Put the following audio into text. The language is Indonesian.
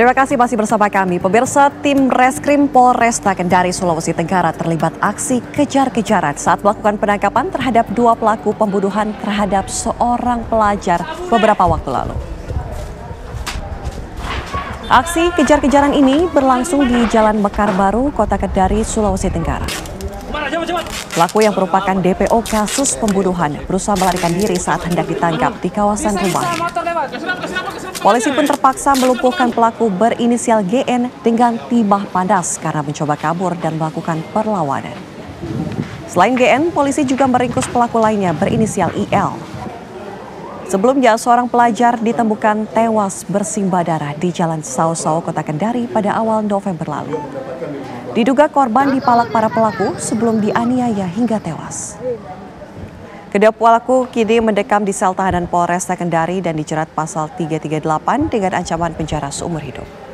Terima kasih masih bersama kami. Pemirsa tim Reskrim Polresta Kendari, Sulawesi Tenggara terlibat aksi kejar-kejaran saat melakukan penangkapan terhadap dua pelaku pembunuhan terhadap seorang pelajar beberapa waktu lalu. Aksi kejar-kejaran ini berlangsung di Jalan Mekar Baru, Kota Kendari, Sulawesi Tenggara. Pelaku yang merupakan DPO kasus pembunuhan berusaha melarikan diri saat hendak ditangkap di kawasan rumahnya. Polisi pun terpaksa melumpuhkan pelaku berinisial GN dengan timah panas karena mencoba kabur dan melakukan perlawanan. Selain GN, polisi juga meringkus pelaku lainnya berinisial IL. Sebelumnya, seorang pelajar ditemukan tewas bersimbah darah di Jalan Sau-Sau, Kota Kendari pada awal November lalu. Diduga korban dipalak para pelaku sebelum dianiaya hingga tewas. Kedua pelaku kini mendekam di sel tahanan Polresta Kendari dan dijerat pasal 338 dengan ancaman penjara seumur hidup.